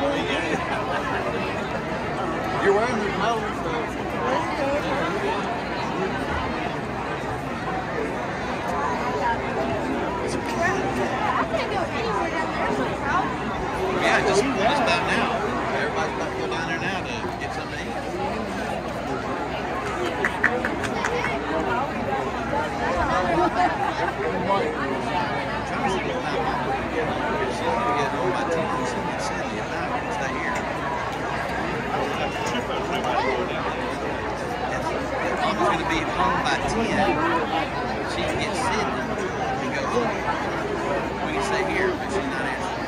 You're wearing the clothes, though. Yeah, just, just about now. Everybody's about to go down there now to get something to eat. I'm trying to see what time I'm gonna get home. She's gonna get home by 10. She's gonna sit in the night and stay here. Mama's gonna be home by 10. She can get Sydney and go home. We can stay here, but she's not answering.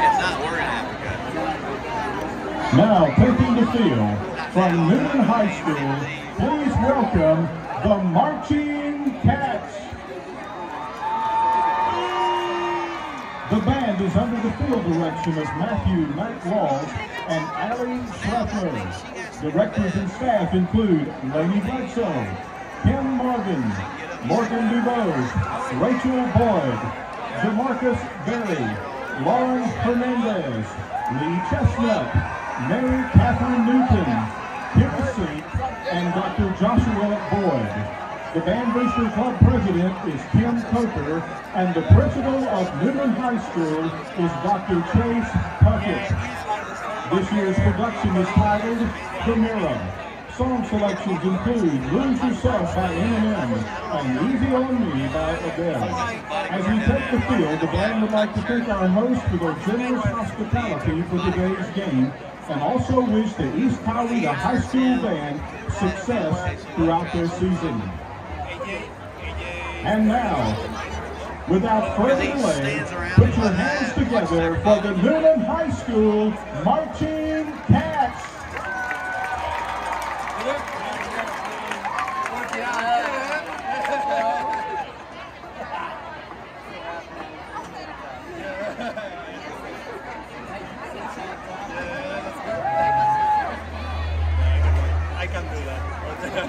If not, we're gonna have to go. Now taking the field from Newnan High School, please welcome the Marching Cats. The band is under the field direction of Matthew Knight Walls and Allie Schleffler. Directors and staff include Laney Bledsoe, Kim Morgan, Morgan DuBose, Rachel Boyd, Jamarcus Berry, Lauren Hernandez, Lee Chestnut, Mary Catherine Newton, Saint, and Dr. Joshua Boyd. The Band Booster Club president is Kim Coker, and the principal of Newnan High School is Dr. Chase Puckett. This year's production is titled Mirror. Song selections include Lose Yourself by Eminem and Easy on Me by Adele. As we take the field, the band would like to thank our host for their generous hospitality for today's game and also wish the East Coweta High School Band success throughout their season. And now, without further delay, put your hands together for the Newnan High School Marching Cats.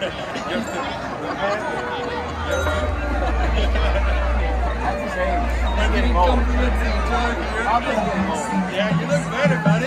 Yeah, you look better, buddy.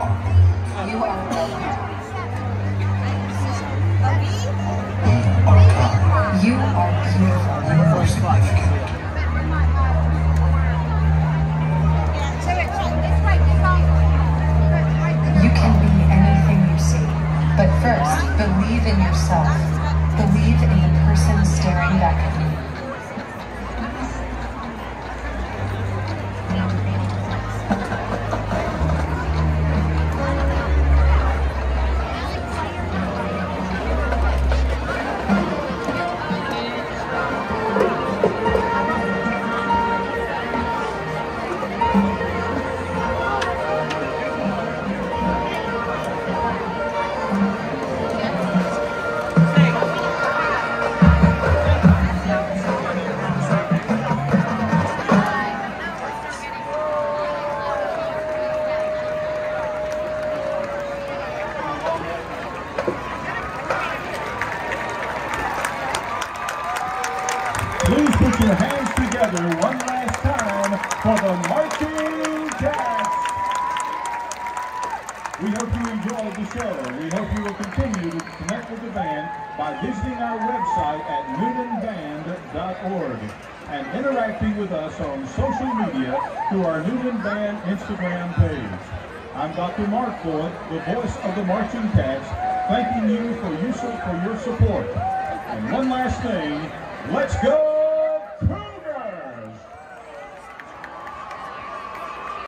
You are brave. You are beautiful. You can be anything you see. But first, believe in yourself. Believe in the person staring back at you. Your hands together one last time for the Marching Cats. We hope you enjoyed the show. We hope you will continue to connect with the band by visiting our website at newnanband.org and interacting with us on social media through our Newnan Band Instagram page. I'm Dr. Mark Boyd, the voice of the Marching Cats, thanking you for, you, for your support. And one last thing, let's go